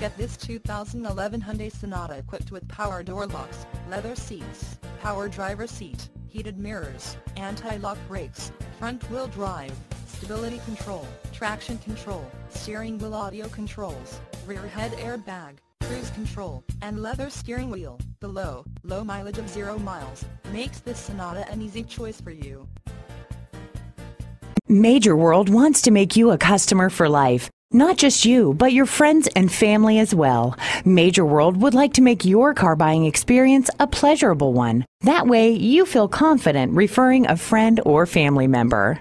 Get this 2011 Hyundai Sonata equipped with power door locks, leather seats, power driver seat, heated mirrors, anti-lock brakes, front-wheel drive, stability control, traction control, steering wheel audio controls, rear head airbag, cruise control, and leather steering wheel. The low, low mileage of 0 miles makes this Sonata an easy choice for you. Major World wants to make you a customer for life. Not just you, but your friends and family as well. Major World would like to make your car buying experience a pleasurable one. That way, you feel confident referring a friend or family member.